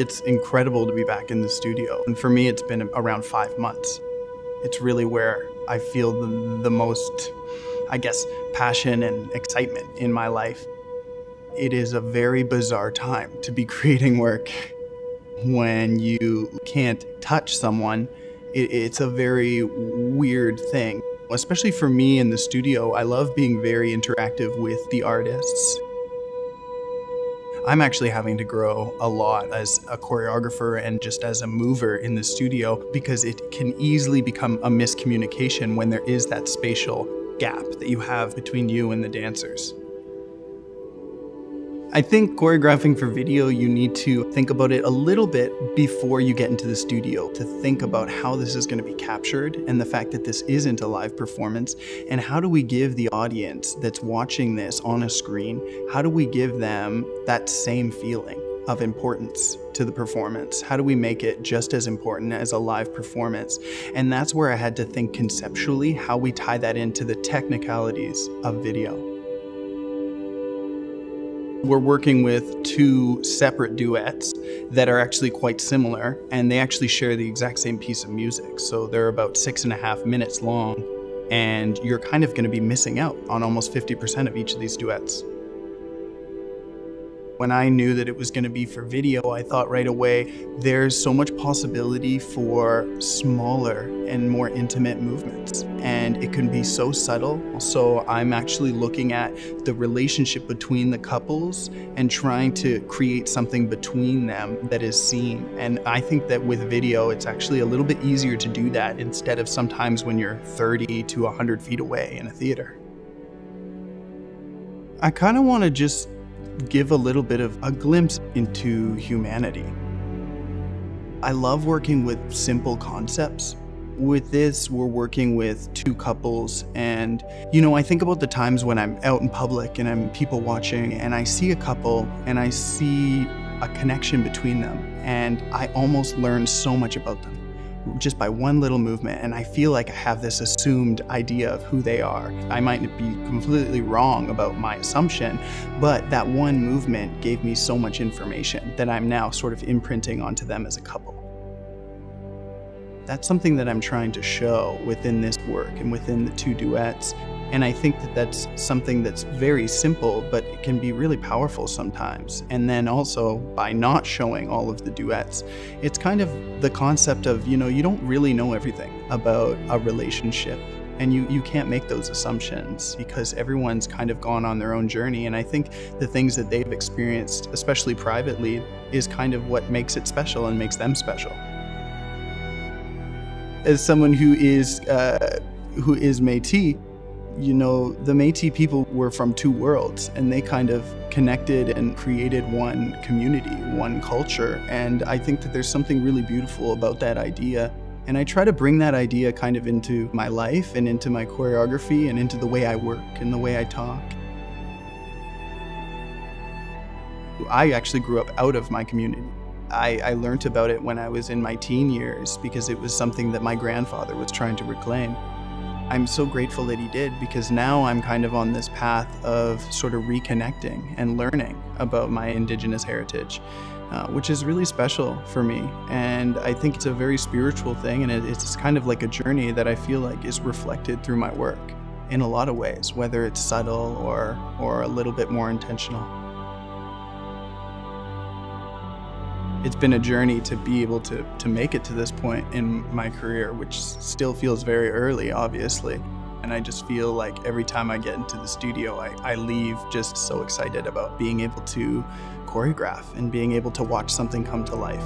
It's incredible to be back in the studio. And for me, it's been around five months. It's really where I feel the, the most, I guess, passion and excitement in my life. It is a very bizarre time to be creating work when you can't touch someone. It, it's a very weird thing. Especially for me in the studio, I love being very interactive with the artists. I'm actually having to grow a lot as a choreographer and just as a mover in the studio because it can easily become a miscommunication when there is that spatial gap that you have between you and the dancers. I think choreographing for video, you need to think about it a little bit before you get into the studio to think about how this is going to be captured and the fact that this isn't a live performance. And how do we give the audience that's watching this on a screen, how do we give them that same feeling? Of importance to the performance? How do we make it just as important as a live performance? And that's where I had to think conceptually how we tie that into the technicalities of video. We're working with two separate duets that are actually quite similar, and they actually share the exact same piece of music. So they're about six and a half minutes long, and you're kind of going to be missing out on almost 50% of each of these duets. When I knew that it was going to be for video, I thought right away there's so much possibility for smaller and more intimate movements. And it can be so subtle. So I'm actually looking at the relationship between the couples and trying to create something between them that is seen. And I think that with video, it's actually a little bit easier to do that instead of sometimes when you're 30 to 100 feet away in a theater. I kind of want to just give a little bit of a glimpse into humanity. I love working with simple concepts. With this, we're working with two couples, and you know, I think about the times when I'm out in public and I'm people watching, and I see a couple and I see a connection between them, and I almost learn so much about them just by one little movement, and I feel like I have this assumed idea of who they are. I might be completely wrong about my assumption, but that one movement gave me so much information that I'm now sort of imprinting onto them as a couple. That's something that I'm trying to show within this work and within the two duets and I think that that's something that's very simple, but it can be really powerful sometimes. And then also, by not showing all of the duets, it's kind of the concept of, you know, you don't really know everything about a relationship. And you, you can't make those assumptions because everyone's kind of gone on their own journey. And I think the things that they've experienced, especially privately, is kind of what makes it special and makes them special. As someone who is uh, who is Métis, you know, the Metis people were from two worlds and they kind of connected and created one community, one culture. And I think that there's something really beautiful about that idea. And I try to bring that idea kind of into my life and into my choreography and into the way I work and the way I talk. I actually grew up out of my community. I, I learned about it when I was in my teen years because it was something that my grandfather was trying to reclaim. I'm so grateful that he did because now I'm kind of on this path of sort of reconnecting and learning about my Indigenous heritage, uh, which is really special for me. And I think it's a very spiritual thing, and it, it's kind of like a journey that I feel like is reflected through my work in a lot of ways, whether it's subtle or, or a little bit more intentional. It's been a journey to be able to, to make it to this point in my career, which still feels very early, obviously. And I just feel like every time I get into the studio, I, I leave just so excited about being able to choreograph and being able to watch something come to life.